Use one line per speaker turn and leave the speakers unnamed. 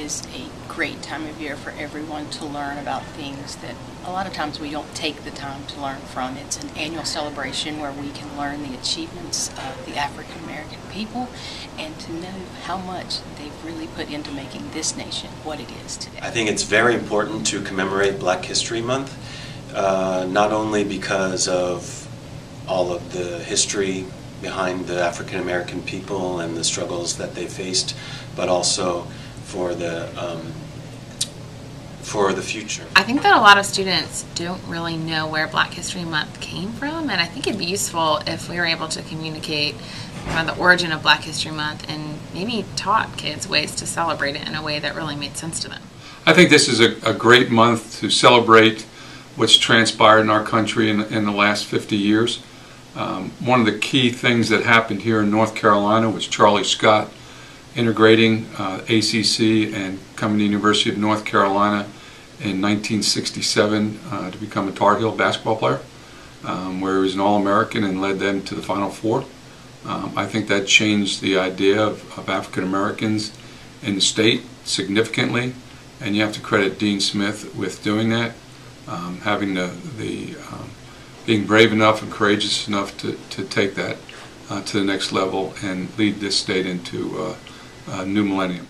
is a great time of year for everyone to learn about things that a lot of times we don't take the time to learn from. It's an annual celebration where we can learn the achievements of the African American people and to know how much they've really put into making this nation what it is today.
I think it's very important to commemorate Black History Month, uh, not only because of all of the history behind the African American people and the struggles that they faced, but also for the um, for the future.
I think that a lot of students don't really know where Black History Month came from, and I think it'd be useful if we were able to communicate about the origin of Black History Month and maybe taught kids ways to celebrate it in a way that really made sense to them.
I think this is a, a great month to celebrate what's transpired in our country in, in the last 50 years. Um, one of the key things that happened here in North Carolina was Charlie Scott integrating uh, ACC and coming to the University of North Carolina in 1967 uh, to become a Tar Heel basketball player, um, where he was an All-American and led them to the Final Four. Um, I think that changed the idea of, of African Americans in the state significantly, and you have to credit Dean Smith with doing that, um, having the, the um, being brave enough and courageous enough to, to take that uh, to the next level and lead this state into uh, a new millennium.